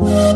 Bye.